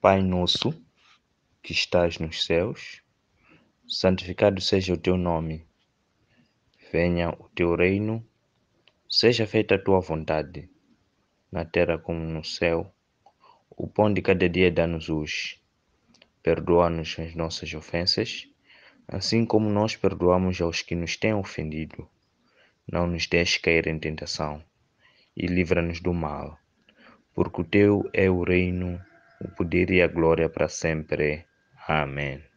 Pai nosso, que estás nos céus, santificado seja o teu nome. Venha o teu reino, seja feita a tua vontade, na terra como no céu. O pão de cada dia dá-nos hoje. Perdoa-nos as nossas ofensas, assim como nós perdoamos aos que nos têm ofendido. Não nos deixes cair em tentação e livra-nos do mal, porque o teu é o reino, o poder e a glória para sempre. Amém.